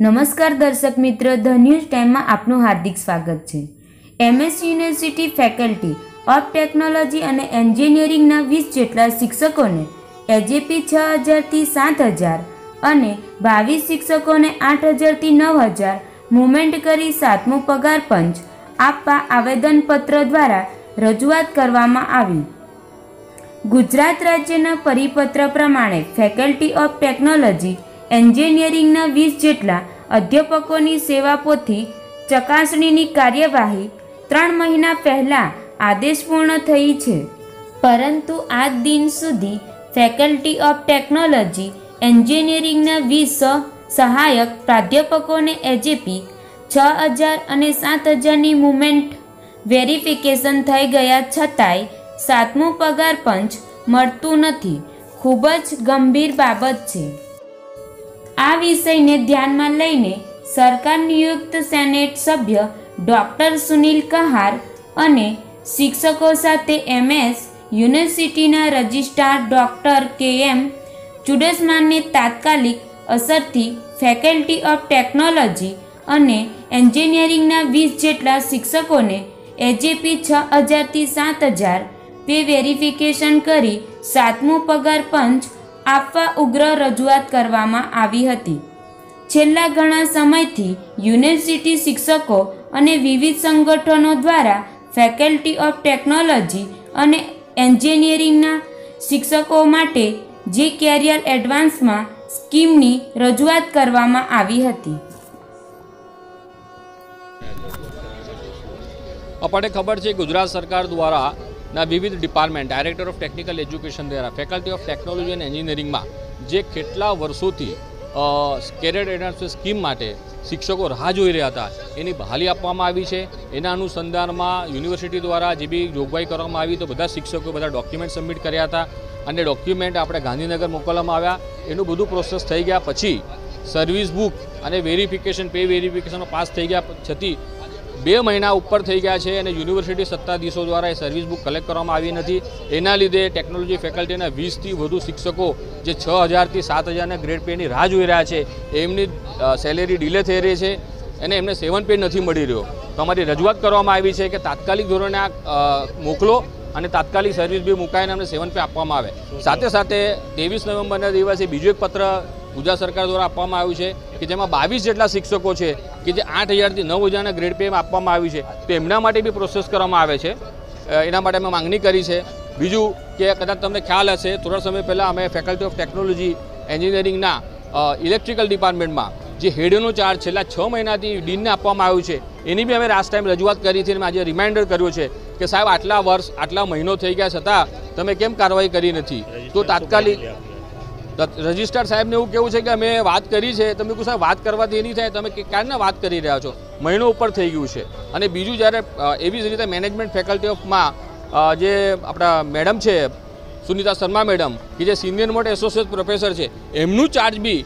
નમસ્કાર દર્શક મિત્ર, ધ ન્યૂઝ ટાઈમમાં આપનું હાર્દિક સ્વાગત છે. MS university faculty of technology અને એન્જિનિયરિંગના વીસ જેટલા શિક્ષકોને એજેપી છ હજારથી સાત હજાર અને બાવીસ શિક્ષકોને આઠ હજારથી નવ હજાર મુવમેન્ટ કરી સાતમું પગાર પંચ આપવા આવેદનપત્ર દ્વારા રજૂઆત કરવામાં આવી. ગુજરાત રાજ્યના પરિપત્ર પ્રમાણે ફેકલ્ટી ઓફ ટેકનોલોજી એન્જિનિયરિંગના વીસ જેટલા અધ્યાપકોની સેવા પોથી ચકાસણીની કાર્યવાહી ત્રણ મહિના પહેલાં આદેશ પૂર્ણ થઈ છે. પરંતુ આજ દિન સુધી ફેકલ્ટી ઓફ ટેકનોલોજી એન્જિનિયરિંગના વીસ સહાયક પ્રાધ્યાપકોને એજેપી છ હજાર અને સાત હજારની મુમેન્ટ વેરિફિકેશન થઈ ગયા છતાંય સાતમું પગાર પંચ મળતું નથી. ખૂબ જ ગંભીર બાબત છે. આ વિષયને ધ્યાનમાં લઈને સરકાર નિયુક્ત સેનેટ સભ્ય ડૉક્ટર સુનિલ કહાર અને શિક્ષકો સાથે એમએસ યુનિવર્સિટીના રજિસ્ટ્રાર ડૉક્ટર કે એમ ચુડસમાનને તાત્કાલિક અસરથી ફેકલ્ટી ઓફ ટેકનોલોજી અને એન્જિનિયરિંગના વીસ જેટલા શિક્ષકોને એજેપી છ હજારથી સાત હજાર પે વેરિફિકેશન કરી સાતમું પગાર પંચ આપવા ઉગ્ર રજૂઆત કરવામાં આવી હતી. છેલ્લા ઘણા સમયથી યુનિવર્સિટી શિક્ષકો અને વિવિધ સંગઠનો દ્વારા ફેકલ્ટી ઓફ ટેકનોલોજી અને એન્જિનિયરિંગના શિક્ષકો માટે જે કેરિયર એડવાન્સમાં સ્કીમની રજૂઆત કરવામાં આવી હતી. આપણને ખબર છે, ગુજરાત સરકાર દ્વારા ના વિવિધ department director of technical education દ્વારા ફેકલ્ટી ઓફ ટેકનોલોજી અને એન્જિનિયરિંગમાં જે કેટલા વર્ષોથી કેરિયર એડવાન્સમેન્ટ સ્કીમ માટે શિક્ષકો રાહ જોઈ રહ્યા હતા, એની બહાલી આપવામાં આવી છે. એના અનુસંધાનમાં યુનિવર્સિટી દ્વારા જે બી જોગવાઈ કરવામાં આવી તો બધા શિક્ષકો બધા ડોક્યુમેન્ટ સબમિટ કર્યા હતા અને ડોક્યુમેન્ટ આપણે ગાંધીનગર મોકલવામાં આવ્યા. એનું બધું પ્રોસેસ થઈ ગયા પછી સર્વિસ બુક અને વેરિફિકેશન પે વેરિફિકેશનો પાસ થઈ ગયા છતી બે મહિના ઉપર થઈ ગયા છે અને યુનિવર્સિટી સત્તાધીશો દ્વારા એ સર્વિસ બુક કલેક્ટ કરવામાં આવી નથી. એના લીધે ટેકનોલોજી ફેકલ્ટીના વીસથી વધુ શિક્ષકો જે છ હજારથી સાત હજારના ગ્રેડ પેની રાહ જોઈ રહ્યા છે, એમની સેલેરી ડીલે થઈ રહી છે અને એમને સેવન પે નથી મળી રહ્યો. તો અમારી રજૂઆત કરવામાં આવી છે કે તાત્કાલિક ધોરણે આ મોકલો અને તાત્કાલિક સર્વિસ બી મુકાઈને અમને સેવન પે આપવામાં આવે. સાથે સાથે ત્રેવીસ નવેમ્બરના દિવસે બીજો એક પત્ર ગુજરાત સરકાર દ્વારા આપવામાં આવ્યું છે કે જેમાં બાવીસ જેટલા શિક્ષકો છે કે જે આઠ હજારથી નવ હજારના ગ્રેડ પે આપવામાં આવ્યું છે, તો એમના માટે બી પ્રોસેસ કરવામાં આવે છે. એના માટે અમે માંગણી કરી છે. બીજું કે કદાચ તમને ખ્યાલ હશે, થોડા સમય પહેલાં અમે ફેકલ્ટી ઓફ ટેકનોલોજી એન્જિનિયરિંગના ઇલેક્ટ્રિકલ ડિપાર્ટમેન્ટમાં જે હેડનો ચાર્જ છેલ્લા છ મહિનાથી ડીનને આપવામાં આવ્યું છે, એની બી અમે લાસ્ટ ટાઈમ રજૂઆત કરી હતી અને આજે રિમાઇન્ડર કર્યો છે કે સાહેબ આટલા વર્ષ, આટલા મહિનો થઈ ગયા છતાં તમે કેમ કાર્યવાહી કરી નથી? તો તાત્કાલિક રજિસ્ટ્રાર સાહેબને એવું કેવું છે કે અમે વાત કરી છે, તમે કહું સાહેબ વાત કરવાથી નહીં થાય, તમે ક્યારના વાત કરી રહ્યા છો? મહિનો ઉપર થઈ ગયું છે. અને બીજું જ્યારે એવી જ રીતે મેનેજમેન્ટ ફેકલ્ટી ઓફમાં જે આપણા મેડમ છે, સુનિતા શર્મા મેડમ કે જે સિનિયર મોટ એસોસિએટ પ્રોફેસર છે, એમનું ચાર્જ બી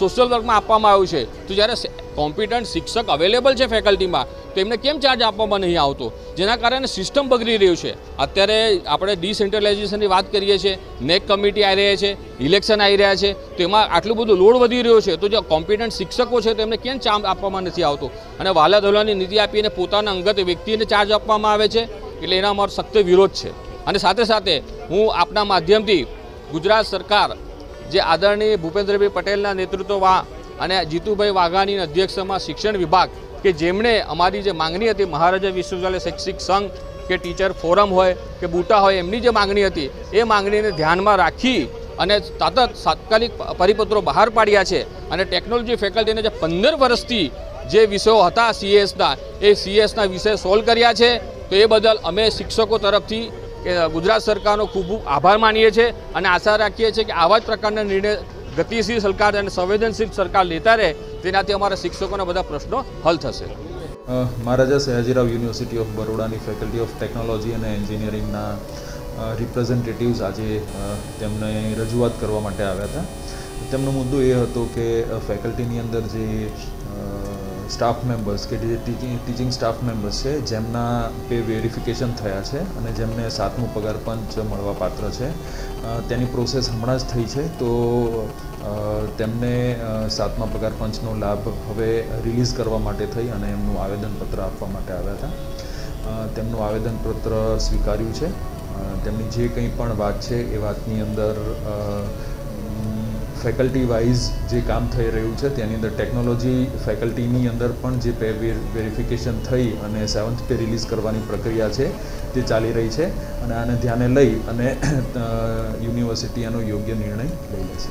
સોશિયલ વર્કમાં આપવામાં આવ્યું છે. તો જ્યારે કોમ્પિટન્ટ શિક્ષક અવેલેબલ છે ફેકલ્ટીમાં તો એમને કેમ ચાર્જ આપવામાં નહીં આવતો? જેના કારણે સિસ્ટમ બગડી રહ્યું છે. અત્યારે આપણે ડિસેન્ટ્રલાઇઝેશનની વાત કરીએ છીએ નેક કમિટી આવી રહ્યા છે ઇલેક્શન આવી રહ્યા છે, તો એમાં આટલું બધું લોડ વધી રહ્યો છે, તો જે કોમ્પિટન્ટ શિક્ષકો છે, તો એમને કેમ ચાર્જ આપવામાં નથી આવતો? અને વાલા ધોલાની નીતિ આપીને પોતાના અંગત વ્યક્તિને ચાર્જ આપવામાં આવે છે? એટલે એના અમારો સખ્ત વિરોધ છે. અને સાથે સાથે હું આપના માધ્યમથી ગુજરાત સરકાર જે આદરણીય ભૂપેન્દ્રભાઈ પટેલના નેતૃત્વમાં અને જીતુભાઈ વાઘાણીના અધ્યક્ષમાં શિક્ષણ વિભાગ કે જેમણે અમારી જે માંગણી હતી, મહારાજા વિશ્વવિદ્યાલય શૈક્ષિક સંઘ કે ટીચર ફોરમ હોય કે બુટા હોય, એમની જે માંગણી હતી, એ માંગણીને ધ્યાનમાં રાખી અને સતત તાત્કાલિક પરિપત્રો બહાર પાડ્યા છે. અને ટેકનોલોજી ફેકલ્ટીને જે પંદર વર્ષથી જે વિષયો હતા સીએસના એ સીએસના વિષય સોલ્વ કર્યા છે. તો એ બદલ અમે શિક્ષકો તરફથી ગુજરાત સરકારનો ખૂબ ખૂબ આભાર માનીએ છીએ અને આશા રાખીએ છીએ કે આવા જ પ્રકારના નિર્ણય ગતિશીલ સરકાર અને સંવેદનશીલ સરકાર લેતા રહે તેનાથી અમારા શિક્ષકોના બધા પ્રશ્નો હલ થશે. મહારાજા સયાજીરાવ યુનિવર્સિટી ઓફ બરોડાની ફેકલ્ટી ઓફ ટેકનોલોજી અને એન્જિનિયરિંગના રિપ્રેઝેન્ટેટિવ્સ આજે તેમને રજૂઆત કરવા માટે આવ્યા હતા. તેમનો મુદ્દો એ હતો કે ફેકલ્ટીની અંદર જે સ્ટાફ મેમ્બર્સ કે જે ટીચિંગ ટીચિંગ સ્ટાફ મેમ્બર્સ છે, જેમના પે વેરિફિકેશન થયા છે અને જેમને સાતમું પગાર પંચ મળવા પાત્ર છે. તેની પ્રોસેસ હમણાં જ થઈ છે, તો તેમને સાતમા પગાર પંચનો લાભ હવે રિલીઝ કરવા માટે થઈ અને એમનું આવેદનપત્ર આપવા માટે આવ્યા હતા. તેમનું આવેદનપત્ર સ્વીકાર્યું છે. તેમની જે કંઈ પણ વાત છે, એ વાતની અંદર ફેકલ્ટી વાઇઝ જે કામ થઈ રહ્યું છે, તેની અંદર ટેકનોલોજી ફેકલ્ટીની અંદર પણ જે પે વેરિફિકેશન થઈ અને સેવન્થ પે રિલીઝ કરવાની પ્રક્રિયા છે, તે ચાલી રહી છે અને આને ધ્યાને લઈ અને યુનિવર્સિટી આનો યોગ્ય નિર્ણય લઈ લેશે